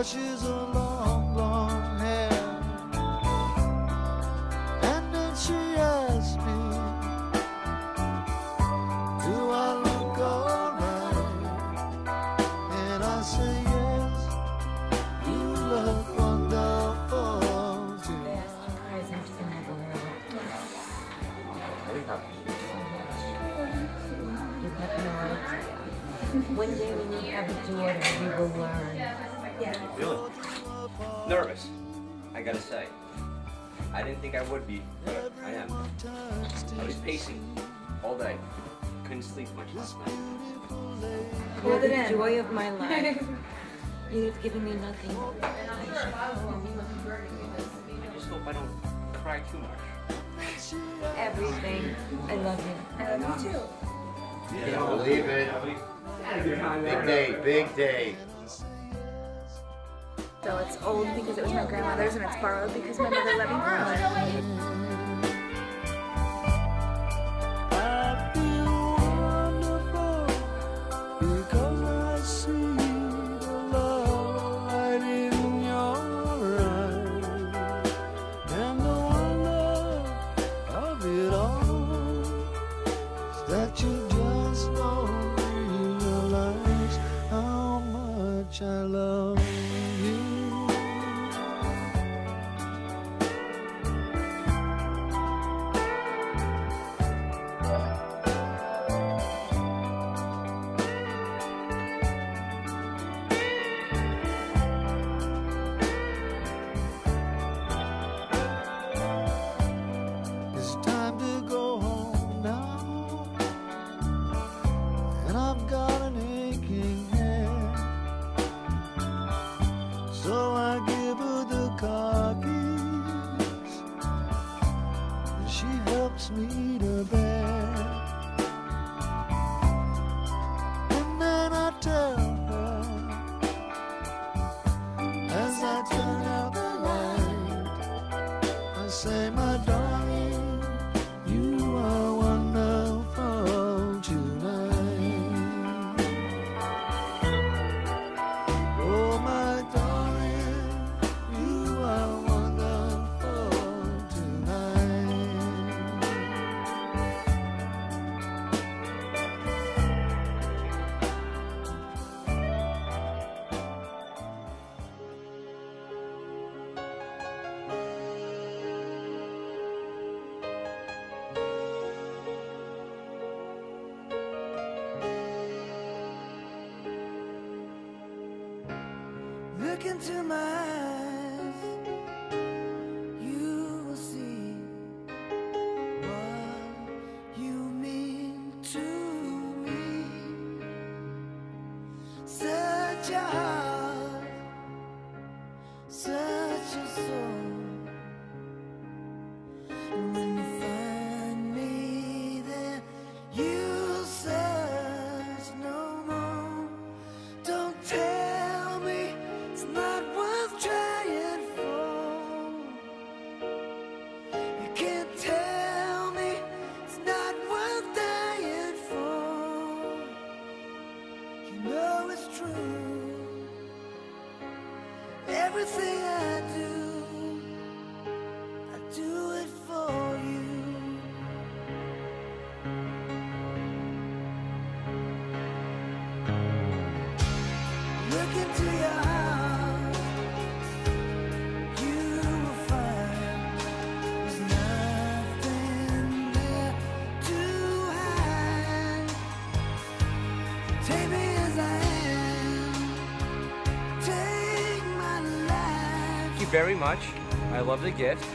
brushes her long, long hair. And then she asks me, Do I look alright? And I say, Yes, you look wonderful tonight. presents in the world. You have no idea. One day when you have a daughter, you will learn. Really? Nervous, I gotta say. I didn't think I would be, but I am. I was pacing all day. Couldn't sleep much last night. You're the joy of my life. You've given me nothing. I just hope I don't cry too much. Everything. I love you. I love you too. Can't believe it. Big day, big day. So it's old because it was my grandmother's and it's borrowed because my mother let me borrow it. That you just don't realize how much I love So I give her the car keys. And she helps me to Look into my eyes, You know it's true. Everything I very much. I love the gift.